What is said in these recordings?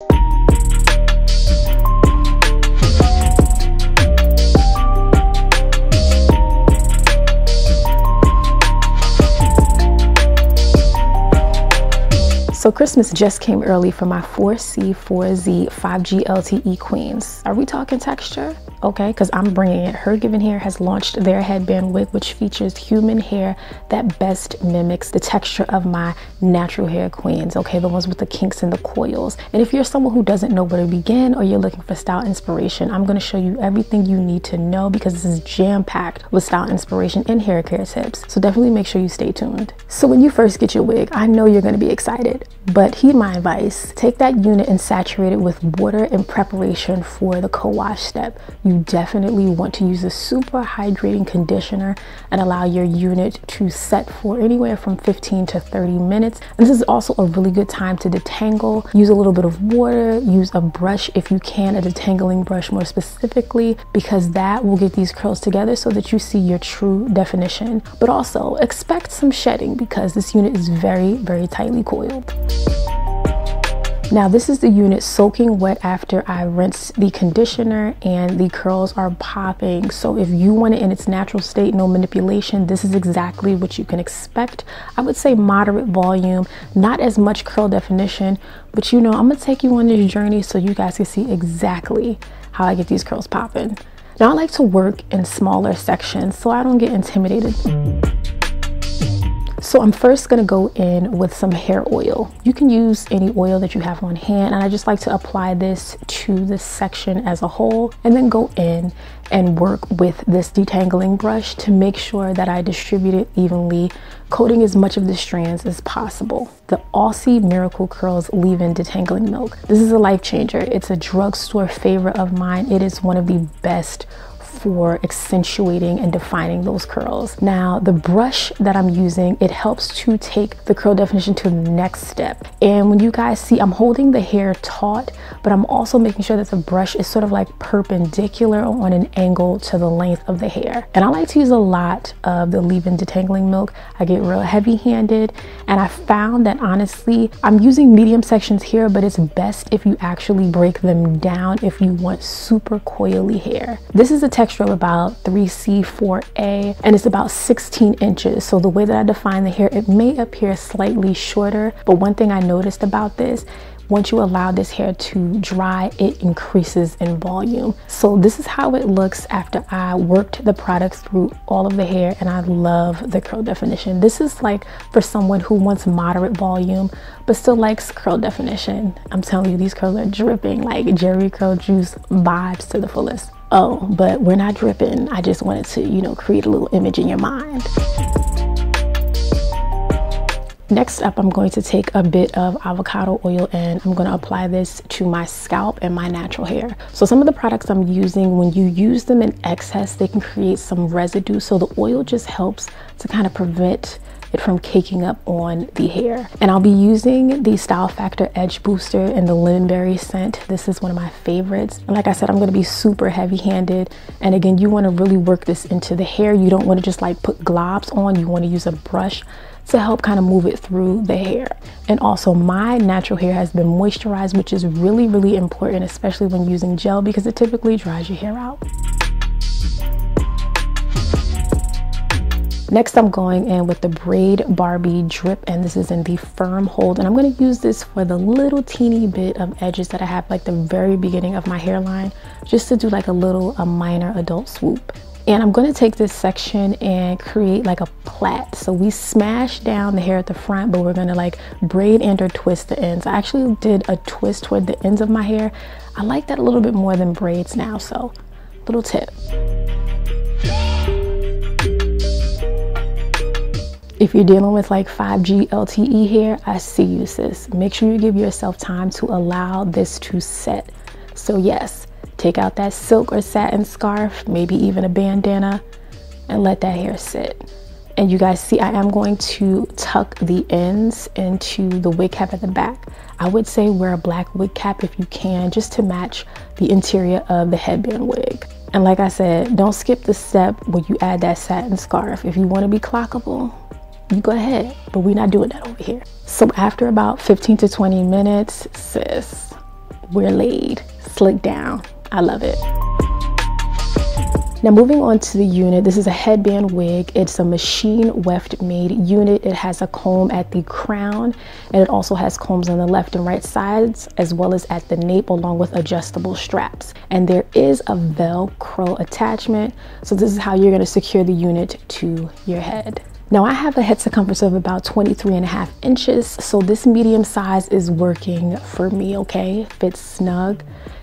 you So Christmas just came early for my 4C, 4Z, 5G LTE queens. Are we talking texture? okay? Because I'm bringing it. Her Given Hair has launched their headband wig, which features human hair that best mimics the texture of my natural hair queens, okay? The ones with the kinks and the coils. And if you're someone who doesn't know where to begin or you're looking for style inspiration, I'm gonna show you everything you need to know because this is jam-packed with style inspiration and hair care tips. So definitely make sure you stay tuned. So when you first get your wig, I know you're gonna be excited, but heed my advice. Take that unit and saturate it with water in preparation for the co-wash step you definitely want to use a super hydrating conditioner and allow your unit to set for anywhere from 15 to 30 minutes. And this is also a really good time to detangle. Use a little bit of water, use a brush if you can, a detangling brush more specifically, because that will get these curls together so that you see your true definition. But also expect some shedding because this unit is very, very tightly coiled. Now this is the unit soaking wet after I rinse the conditioner and the curls are popping. So if you want it in its natural state, no manipulation, this is exactly what you can expect. I would say moderate volume, not as much curl definition, but you know, I'm gonna take you on this journey so you guys can see exactly how I get these curls popping. Now I like to work in smaller sections so I don't get intimidated. So I'm first gonna go in with some hair oil. You can use any oil that you have on hand and I just like to apply this to this section as a whole and then go in and work with this detangling brush to make sure that I distribute it evenly, coating as much of the strands as possible. The Aussie Miracle Curls Leave-In Detangling Milk. This is a life changer. It's a drugstore favorite of mine. It is one of the best for accentuating and defining those curls. Now, the brush that I'm using, it helps to take the curl definition to the next step. And when you guys see, I'm holding the hair taut, but I'm also making sure that the brush is sort of like perpendicular on an angle to the length of the hair. And I like to use a lot of the leave-in detangling milk. I get real heavy handed and I found that honestly, I'm using medium sections here, but it's best if you actually break them down if you want super coily hair. This is a texture of about 3C4A and it's about 16 inches. So the way that I define the hair, it may appear slightly shorter, but one thing I noticed about this once you allow this hair to dry, it increases in volume. So this is how it looks after I worked the product through all of the hair and I love the curl definition. This is like for someone who wants moderate volume, but still likes curl definition. I'm telling you, these curls are dripping like Jheri Curl Juice vibes to the fullest. Oh, but we're not dripping. I just wanted to, you know, create a little image in your mind. Next up, I'm going to take a bit of avocado oil and I'm going to apply this to my scalp and my natural hair. So some of the products I'm using, when you use them in excess, they can create some residue. So the oil just helps to kind of prevent it from caking up on the hair. And I'll be using the Style Factor Edge Booster in the Linberry scent. This is one of my favorites. And like I said, I'm gonna be super heavy handed. And again, you wanna really work this into the hair. You don't wanna just like put globs on. You wanna use a brush to help kind of move it through the hair. And also my natural hair has been moisturized, which is really, really important, especially when using gel because it typically dries your hair out. Next, I'm going in with the Braid Barbie Drip, and this is in the firm hold. And I'm gonna use this for the little teeny bit of edges that I have like the very beginning of my hairline, just to do like a little, a minor adult swoop. And I'm gonna take this section and create like a plait. So we smash down the hair at the front, but we're gonna like braid and or twist the ends. I actually did a twist toward the ends of my hair. I like that a little bit more than braids now, so little tip. If you're dealing with like 5G LTE hair, I see you sis. Make sure you give yourself time to allow this to set. So yes, take out that silk or satin scarf, maybe even a bandana, and let that hair sit. And you guys see I am going to tuck the ends into the wig cap at the back. I would say wear a black wig cap if you can, just to match the interior of the headband wig. And like I said, don't skip the step where you add that satin scarf. If you want to be clockable, you go ahead, but we're not doing that over here. So after about 15 to 20 minutes, sis, we're laid, slick down. I love it. Now moving on to the unit, this is a headband wig. It's a machine weft made unit. It has a comb at the crown and it also has combs on the left and right sides as well as at the nape along with adjustable straps. And there is a Velcro attachment. So this is how you're gonna secure the unit to your head. Now I have a head circumference of about 23 and a half inches. So this medium size is working for me, okay? Fits snug.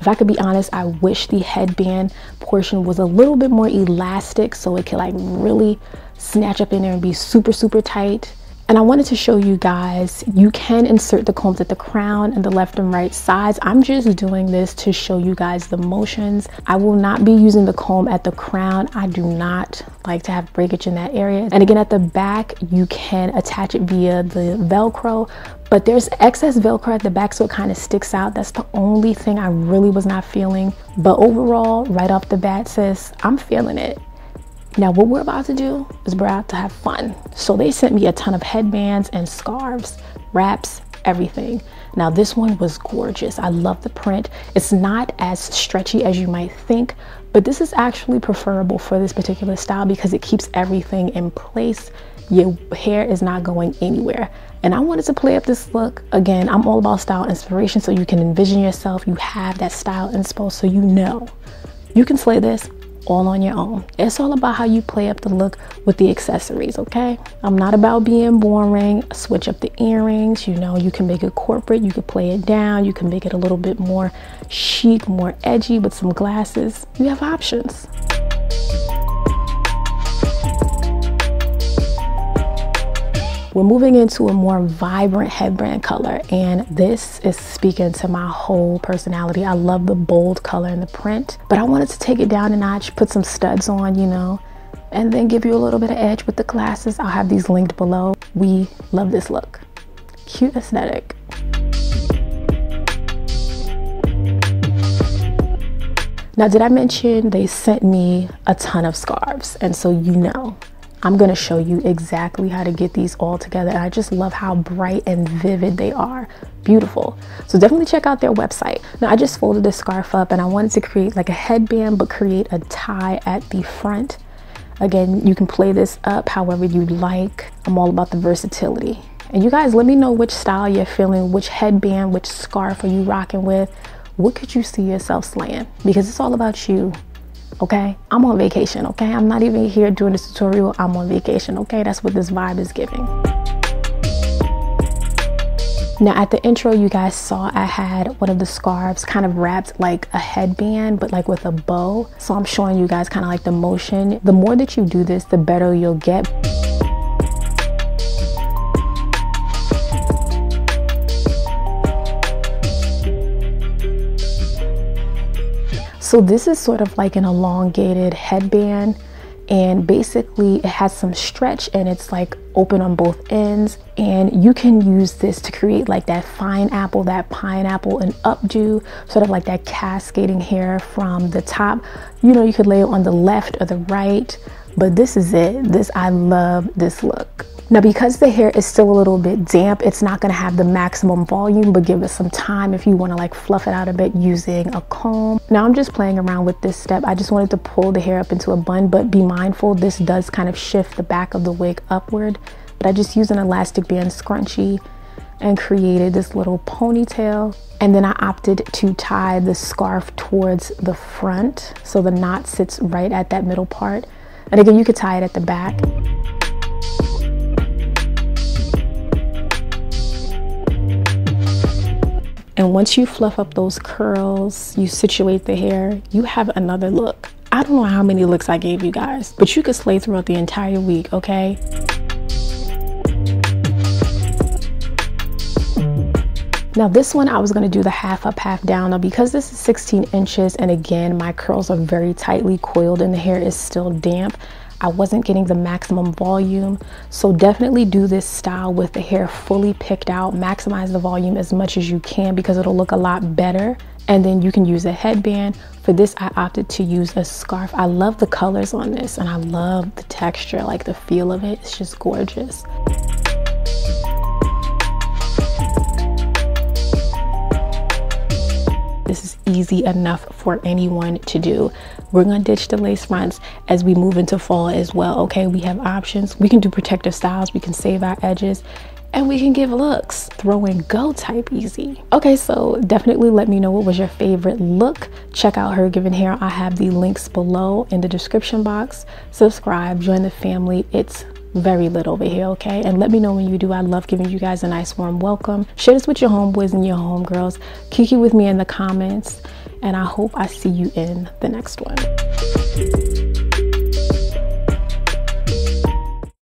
If I could be honest, I wish the headband portion was a little bit more elastic so it could like really snatch up in there and be super, super tight. And I wanted to show you guys, you can insert the combs at the crown and the left and right sides. I'm just doing this to show you guys the motions. I will not be using the comb at the crown. I do not like to have breakage in that area. And again, at the back, you can attach it via the Velcro, but there's excess Velcro at the back so it kind of sticks out. That's the only thing I really was not feeling. But overall, right off the bat, sis, I'm feeling it. Now what we're about to do is we're about to have fun. So they sent me a ton of headbands and scarves, wraps, everything. Now this one was gorgeous. I love the print. It's not as stretchy as you might think, but this is actually preferable for this particular style because it keeps everything in place. Your hair is not going anywhere. And I wanted to play up this look. Again, I'm all about style inspiration so you can envision yourself. You have that style inspo so you know you can slay this all on your own. It's all about how you play up the look with the accessories, okay? I'm not about being boring. Switch up the earrings, you know, you can make it corporate, you can play it down, you can make it a little bit more chic, more edgy with some glasses. You have options. We're moving into a more vibrant headband color and this is speaking to my whole personality. I love the bold color and the print, but I wanted to take it down a notch, put some studs on, you know, and then give you a little bit of edge with the glasses. I'll have these linked below. We love this look. Cute aesthetic. Now, did I mention they sent me a ton of scarves? And so you know, I'm going to show you exactly how to get these all together. And I just love how bright and vivid they are. Beautiful. So definitely check out their website. Now I just folded this scarf up and I wanted to create like a headband, but create a tie at the front. Again, you can play this up however you like. I'm all about the versatility. And you guys, let me know which style you're feeling, which headband, which scarf are you rocking with? What could you see yourself slaying? Because it's all about you okay? I'm on vacation okay? I'm not even here doing this tutorial. I'm on vacation okay? That's what this vibe is giving. Now at the intro you guys saw I had one of the scarves kind of wrapped like a headband but like with a bow. So I'm showing you guys kind of like the motion. The more that you do this the better you'll get So this is sort of like an elongated headband and basically it has some stretch and it's like open on both ends. And you can use this to create like that fine apple that pineapple and updo sort of like that cascading hair from the top. You know you could lay it on the left or the right but this is it. This i love this look now because the hair is still a little bit damp, it's not gonna have the maximum volume, but give it some time if you wanna like fluff it out a bit using a comb. Now I'm just playing around with this step. I just wanted to pull the hair up into a bun, but be mindful, this does kind of shift the back of the wig upward. But I just used an elastic band scrunchie and created this little ponytail. And then I opted to tie the scarf towards the front. So the knot sits right at that middle part. And again, you could tie it at the back. And once you fluff up those curls, you situate the hair, you have another look. I don't know how many looks I gave you guys, but you could slay throughout the entire week, okay? Now this one, I was gonna do the half up, half down. Now because this is 16 inches, and again, my curls are very tightly coiled and the hair is still damp, I wasn't getting the maximum volume. So definitely do this style with the hair fully picked out. Maximize the volume as much as you can because it'll look a lot better. And then you can use a headband. For this, I opted to use a scarf. I love the colors on this and I love the texture, like the feel of it. It's just gorgeous. Easy enough for anyone to do. We're gonna ditch the lace fronts as we move into fall as well, okay? We have options. We can do protective styles. We can save our edges and we can give looks throw and go type easy okay so definitely let me know what was your favorite look check out her given hair i have the links below in the description box subscribe join the family it's very lit over here okay? And let me know when you do. I love giving you guys a nice warm welcome. Share this with your homeboys and your homegirls. Kiki with me in the comments. And i hope i see you in the next one